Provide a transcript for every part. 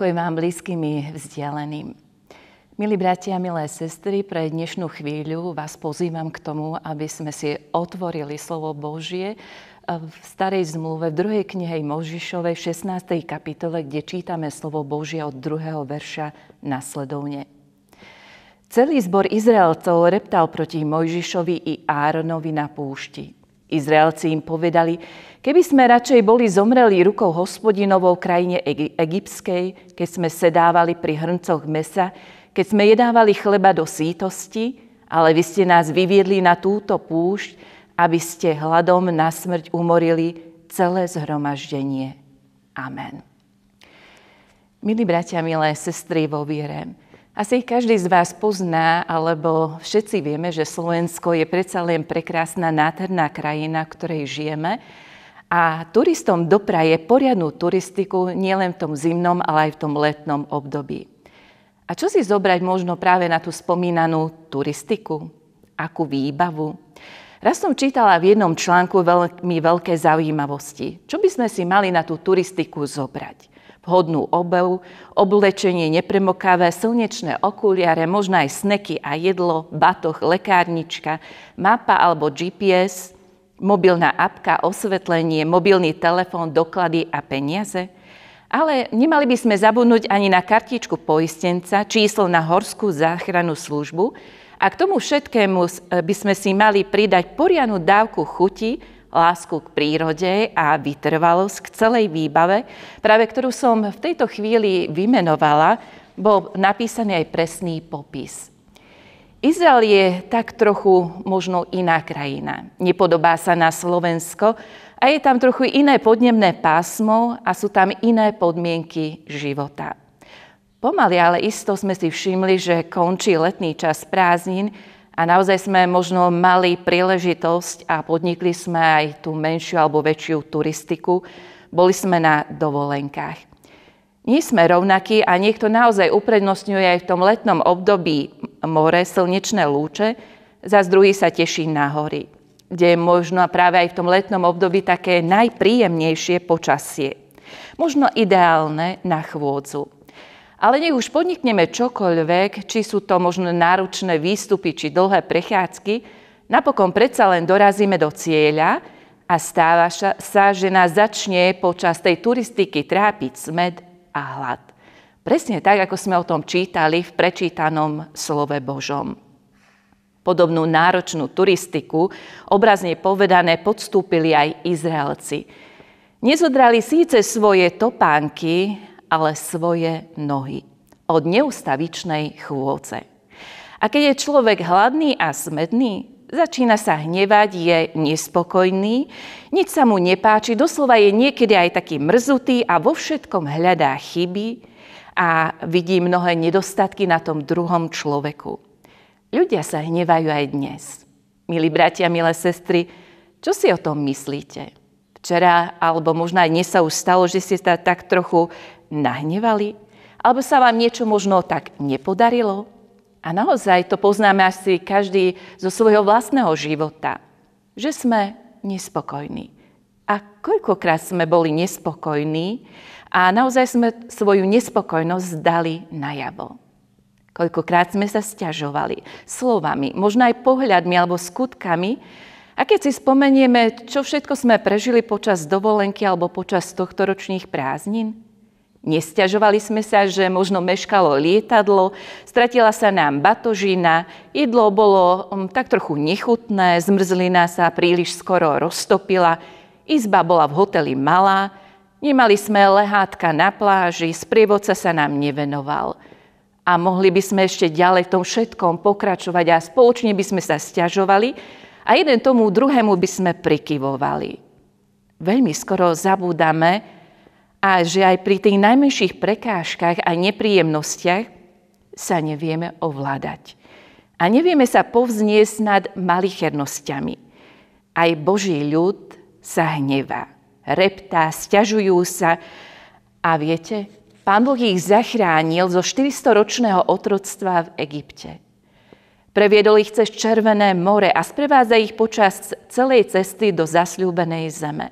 Pokoj vám blízkym vzdialeným. Milí bratia, milé sestry, pre dnešnú chvíľu vás pozývam k tomu, aby sme si otvorili slovo Božie v starej zmluve, v druhej knihe Možišovej, v 16. kapitole, kde čítame slovo Božie od druhého verša nasledovne. Celý zbor Izraelcov reptal proti Mojžišovi i Áronovi na púšti. Izraelci im povedali, Keby sme radšej boli zomreli rukou hospodinovou krajine egyptskej, keď sme sedávali pri hrncoch mesa, keď sme jedávali chleba do sítosti, ale vy ste nás vyviedli na túto púšť, aby ste hladom na smrť umorili celé zhromaždenie. Amen. Milí bratia, milé sestry vo viere, asi každý z vás pozná, alebo všetci vieme, že Slovensko je predsa len prekrásna, nádherná krajina, v ktorej žijeme a turistom dopraje poriadnu turistiku nielen v tom zimnom, ale aj v tom letnom období. A čo si zobrať možno práve na tú spomínanú turistiku? Akú výbavu? Raz som čítala v jednom článku veľmi veľké zaujímavosti. Čo by sme si mali na tú turistiku zobrať? Vhodnú obev, oblečenie nepremokavé, slnečné okuliare, možno aj sneky a jedlo, batoh, lekárnička, mapa alebo GPS – mobilná apka, osvetlenie, mobilný telefón, doklady a peniaze. Ale nemali by sme zabudnúť ani na kartičku poistenca, číslo na horskú záchranu službu a k tomu všetkému by sme si mali pridať poriadnu dávku chuti, lásku k prírode a vytrvalosť k celej výbave, práve ktorú som v tejto chvíli vymenovala, bol napísaný aj presný popis. Izrael je tak trochu možno iná krajina. Nepodobá sa na Slovensko a je tam trochu iné podnebné pásmo a sú tam iné podmienky života. Pomaly, ale isto sme si všimli, že končí letný čas prázdnin a naozaj sme možno mali príležitosť a podnikli sme aj tú menšiu alebo väčšiu turistiku. Boli sme na dovolenkách. Nie sme rovnakí a niekto naozaj uprednostňuje aj v tom letnom období more, slnečné lúče, za druhý sa teší na hory, kde je možno práve aj v tom letnom období také najpríjemnejšie počasie. Možno ideálne na chôdzu. Ale nech už podnikneme čokoľvek, či sú to možno náročné výstupy, či dlhé prechádzky, napokon predsa len dorazíme do cieľa a stáva sa, že nás začne počas tej turistiky trápiť smed a hlad. Presne tak, ako sme o tom čítali v prečítanom slove Božom. Podobnú náročnú turistiku, obrazne povedané, podstúpili aj Izraelci. Nezodrali síce svoje topánky, ale svoje nohy od neustavičnej chôdze. A keď je človek hladný a smedný, začína sa hnevať, je nespokojný, nič sa mu nepáči, doslova je niekedy aj taký mrzutý a vo všetkom hľadá chyby, a vidí mnohé nedostatky na tom druhom človeku. Ľudia sa hnevajú aj dnes. Milí bratia, milé sestry, čo si o tom myslíte? Včera, alebo možno aj dnes sa už stalo, že ste sa tak trochu nahnevali? Alebo sa vám niečo možno tak nepodarilo? A naozaj to poznáme asi každý zo svojho vlastného života, že sme nespokojní. A koľkokrát sme boli nespokojní a naozaj sme svoju nespokojnosť dali najavo. Koľkokrát sme sa stiažovali slovami, možno aj pohľadmi alebo skutkami. A keď si spomenieme, čo všetko sme prežili počas dovolenky alebo počas tohto ročných prázdnin, Nestiažovali sme sa, že možno meškalo lietadlo, stratila sa nám batožina, jedlo bolo um, tak trochu nechutné, zmrzlina sa príliš skoro roztopila, izba bola v hoteli malá Nemali sme lehátka na pláži, sprievodca sa nám nevenoval. A mohli by sme ešte ďalej v tom všetkom pokračovať a spoločne by sme sa stiažovali a jeden tomu druhému by sme prikyvovali. Veľmi skoro zabúdame, a že aj pri tých najmenších prekážkach a nepríjemnostiach sa nevieme ovládať. A nevieme sa povzniesť nad malichernosťami. Aj Boží ľud sa hnevá reptá, stiažujú sa. A viete, pán Boh ich zachránil zo 400-ročného otroctva v Egypte. Previedol ich cez Červené more a sprevádza ich počas celej cesty do zasľúbenej zeme.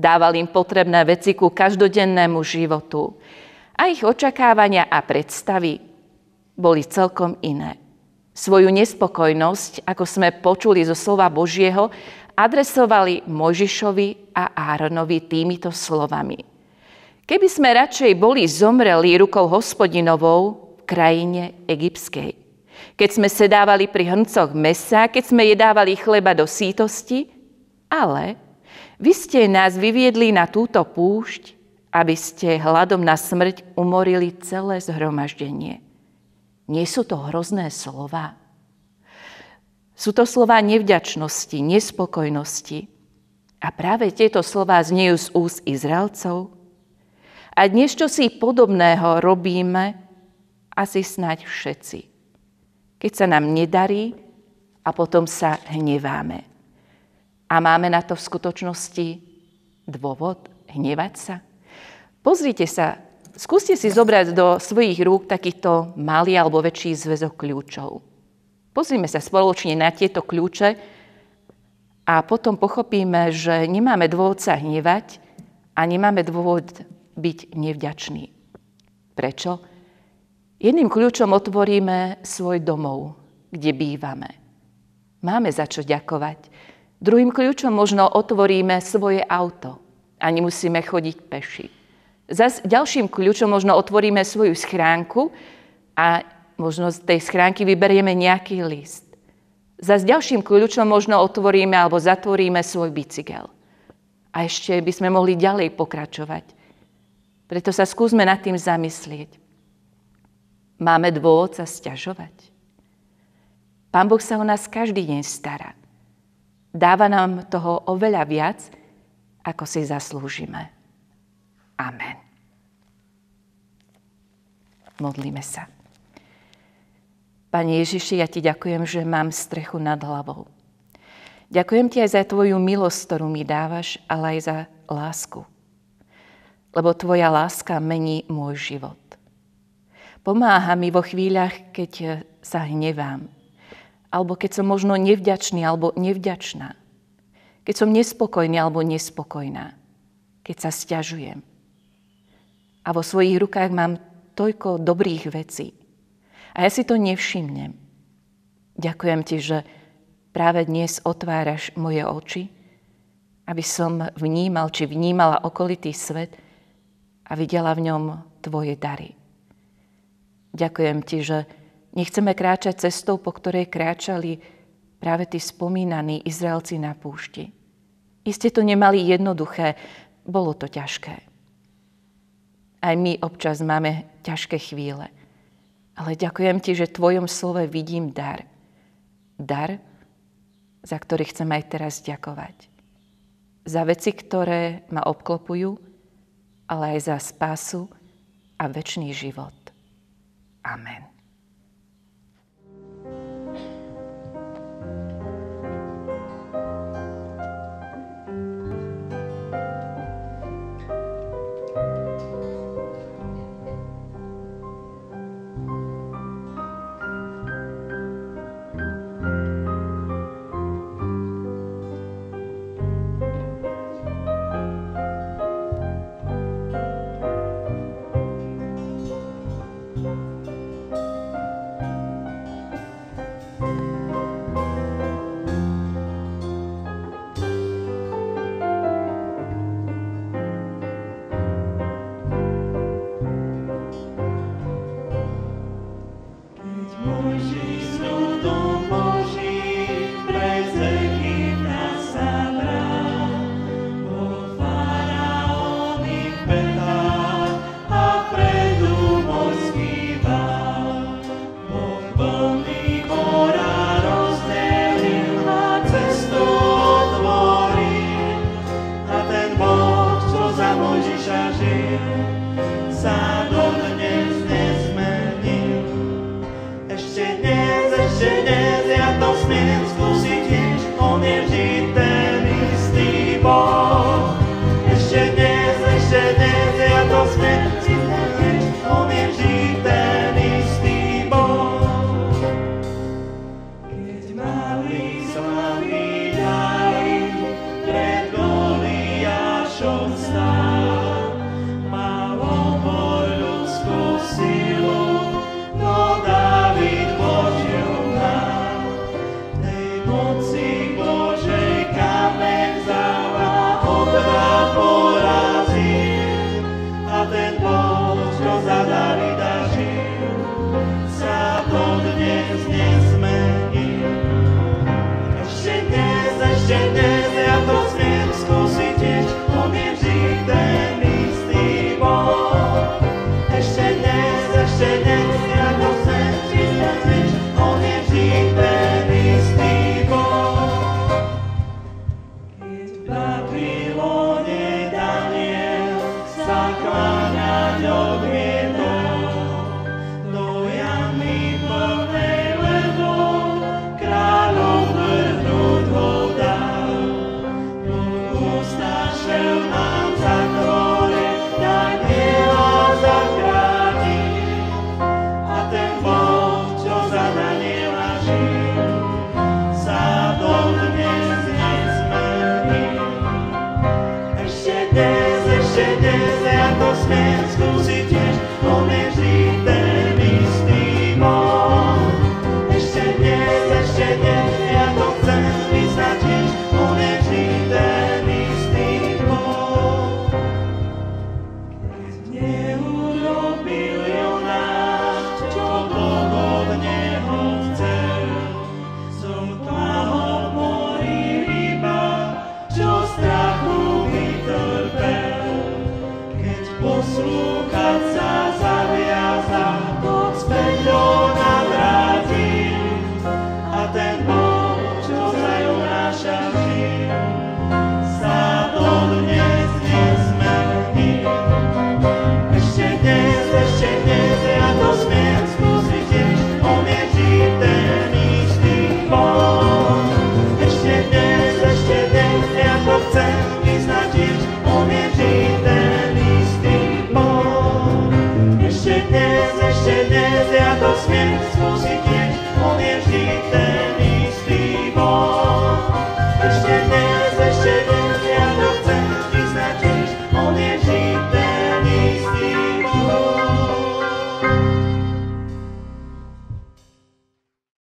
Dával im potrebné veci ku každodennému životu. A ich očakávania a predstavy boli celkom iné. Svoju nespokojnosť, ako sme počuli zo slova Božieho, adresovali Možišovi a Áronovi týmito slovami. Keby sme radšej boli zomreli rukou hospodinovou v krajine egyptskej. Keď sme sedávali pri hrncoch mesa, keď sme jedávali chleba do sítosti, ale vy ste nás vyviedli na túto púšť, aby ste hladom na smrť umorili celé zhromaždenie. Nie sú to hrozné slova? Sú to slova nevďačnosti, nespokojnosti. A práve tieto slova znejú z úst Izraelcov. A dnes, čo si podobného robíme, asi snáď všetci. Keď sa nám nedarí a potom sa hneváme. A máme na to v skutočnosti dôvod hnevať sa? Pozrite sa skúste si zobrať do svojich rúk takýto malý alebo väčší zväzok kľúčov. Pozrime sa spoločne na tieto kľúče a potom pochopíme, že nemáme dôvod sa hnevať a nemáme dôvod byť nevďačný. Prečo? Jedným kľúčom otvoríme svoj domov, kde bývame. Máme za čo ďakovať. Druhým kľúčom možno otvoríme svoje auto a nemusíme chodiť peši. Zas ďalším kľúčom možno otvoríme svoju schránku a možno z tej schránky vyberieme nejaký list. Zas ďalším kľúčom možno otvoríme alebo zatvoríme svoj bicykel. A ešte by sme mohli ďalej pokračovať. Preto sa skúsme nad tým zamyslieť. Máme dôvod sa stiažovať. Pán Boh sa o nás každý deň stará. Dáva nám toho oveľa viac, ako si zaslúžime. Amen. Modlíme sa. Pane Ježiši, ja ti ďakujem, že mám strechu nad hlavou. Ďakujem ti aj za tvoju milosť, ktorú mi dávaš, ale aj za lásku. Lebo tvoja láska mení môj život. Pomáha mi vo chvíľach, keď sa hnevám, alebo keď som možno nevďačný alebo nevďačná, keď som nespokojný alebo nespokojná, keď sa stiažujem a vo svojich rukách mám toľko dobrých vecí. A ja si to nevšimnem. Ďakujem ti, že práve dnes otváraš moje oči, aby som vnímal, či vnímala okolitý svet a videla v ňom tvoje dary. Ďakujem ti, že nechceme kráčať cestou, po ktorej kráčali práve tí spomínaní Izraelci na púšti. Iste to nemali jednoduché, bolo to ťažké. Aj my občas máme ťažké chvíle. Ale ďakujem ti, že v tvojom slove vidím dar. Dar, za ktorý chcem aj teraz ďakovať. Za veci, ktoré ma obklopujú, ale aj za spásu a väčší život. Amen.